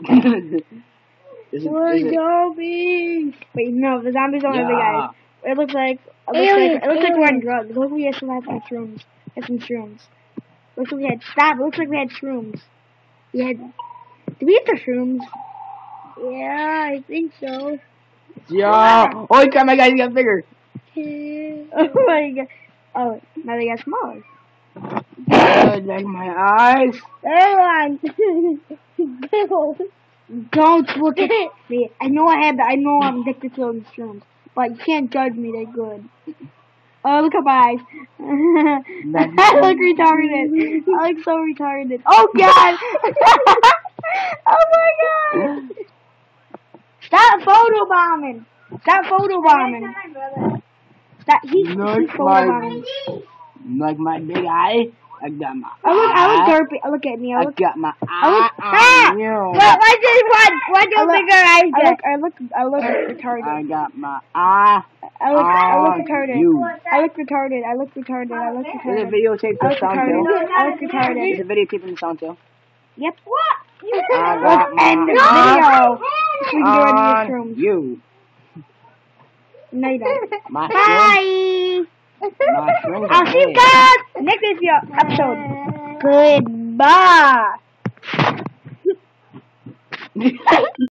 is it, We're is it, zombies. Wait, no, the zombies don't have big Yeah. eyes. It looks like it looks Aliens, like it looks like we're on drugs. It looks like we have some have some shrooms. Have some shrooms. Looks like we had stop. It looks like we had shrooms. We had. Did we eat the shrooms? Yeah, I think so. yeah. Holy crap, my guys got bigger. Oh my god. Oh, now they got smaller. Good, like my eyes. Everyone. Bill. Don't look at me. I know I have. I know I'm addicted to those shrooms, but you can't judge me. They're good. Oh, look at my eyes. I look retarded. I look so retarded. Oh god. oh my god. Stop photobombing. Stop photobombing. Stop. He's, he's Look, photobombing. Like my big eye. I ah. got my I look. I look derpy. I look at me. I I got my I look. eye Ah! on you. What, what's this one? What's I your look, bigger eyes I get? look. I look. I look I got my eye I look. I look retarded. you. I look retarded. I look retarded. I look Is it retarded. videotape I the sound too? I look retarded. Is it videotaping the sound too? Yep. I Let's got my end the eye video. We can get rid of on these you. No, you don't. My. Bye. I'll see you guys next video episode. Goodbye.